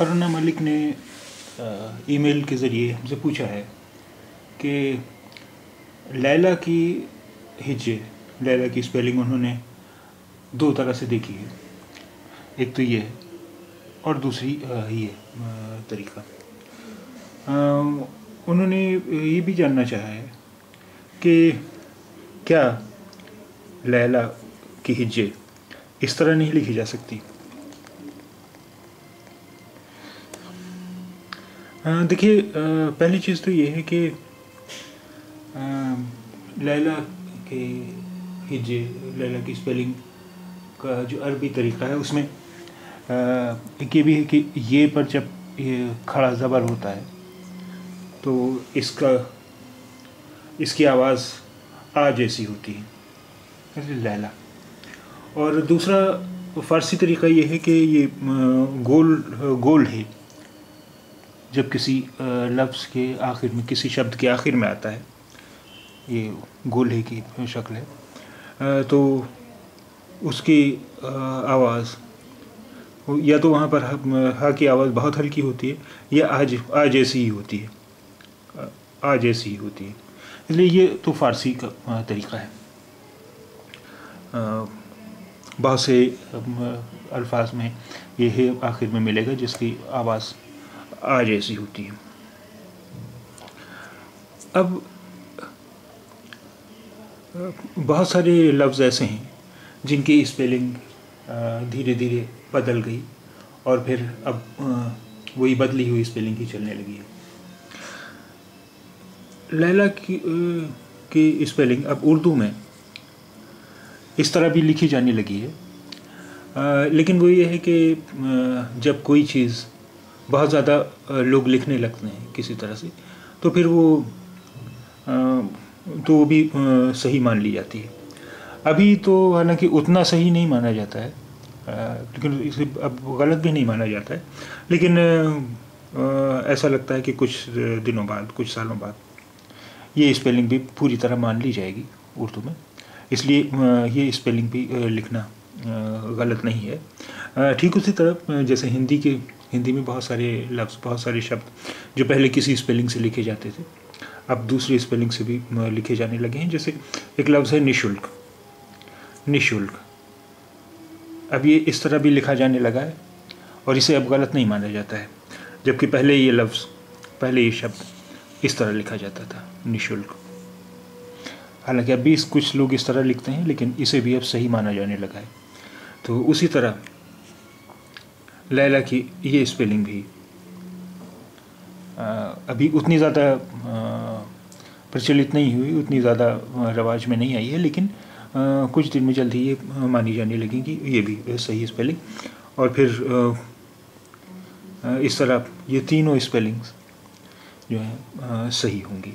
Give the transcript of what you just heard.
अरुणा मलिक ने ईमेल के ज़रिए हमसे पूछा है कि लैला की हिज्जे, लैला की स्पेलिंग उन्होंने दो तरह से देखी है। एक तो ये है और दूसरी ये तरीका। उन्होंने ये भी जानना चाहा है कि क्या लैला की हिज्जे इस तरह नहीं लिखी जा सकती? देखिए पहली चीज़ तो ये है कि लैला के हिज्जे लैला की स्पेलिंग का जो अरबी तरीका है, उसमें एक ये भी है कि ये पर जब ये खड़ा ज़बर होता है तो इसका, इसकी आवाज़ आ जैसी होती है। लैला। और दूसरा, फ़ारसी तरीका ये है कि ये गोल गोल है। जब किसी लफ्ज़ के आखिर में, किसी शब्द के आखिर में आता है, ये गोले की शक्ल है तो उसकी आवाज़, या तो वहाँ पर हा की आवाज़ बहुत हल्की होती है, या आज आ जैसी ही होती है आ जैसी ही होती है। इसलिए ये तो फ़ारसी का तरीका है। बहुत से अल्फाज में ये आखिर में मिलेगा, जिसकी आवाज़ आ जैसी होती है। अब बहुत सारे लफ्ज़ ऐसे हैं जिनकी स्पेलिंग धीरे धीरे बदल गई और फिर अब वही बदली हुई स्पेलिंग ही चलने लगी है। लैला की की स्पेलिंग अब उर्दू में इस तरह भी लिखी जाने लगी है। आ, लेकिन वो ये है कि जब कोई चीज़ बहुत ज़्यादा लोग लिखने लगते हैं किसी तरह से। तो फिर वो तो वो भी सही मान ली जाती है। अभी तो हालाँकि उतना सही नहीं माना जाता है लेकिन इसे अब गलत भी नहीं माना जाता है। लेकिन ऐसा लगता है कि कुछ दिनों बाद, कुछ सालों बाद, ये स्पेलिंग भी पूरी तरह मान ली जाएगी उर्दू में। इसलिए ये स्पेलिंग भी लिखना गलत नहीं है। ठीक उसी तरह जैसे हिंदी के हिंदी में बहुत सारे लफ्ज़, बहुत सारे शब्द जो पहले किसी स्पेलिंग से लिखे जाते थे, अब दूसरी स्पेलिंग से भी लिखे जाने लगे हैं। जैसे एक लफ्ज़ है निशुल्क। निशुल्क। अब ये इस तरह भी लिखा जाने लगा है और इसे अब गलत नहीं माना जाता है, जबकि पहले ये लफ्ज़, पहले ये शब्द इस तरह लिखा जाता था, निशुल्क। हालाँकि अभी कुछ लोग इस तरह लिखते हैं, लेकिन इसे भी अब सही माना जाने लगा है। तो उसी तरह लैला की ये स्पेलिंग भी। अभी उतनी ज़्यादा प्रचलित नहीं हुई, उतनी ज़्यादा रवाज में नहीं आई है, लेकिन कुछ दिन में जल्द ही ये मानी जाने लगी कि ये भी सही स्पेलिंग और फिर इस तरह ये तीनों स्पेलिंग्स जो हैं सही होंगी।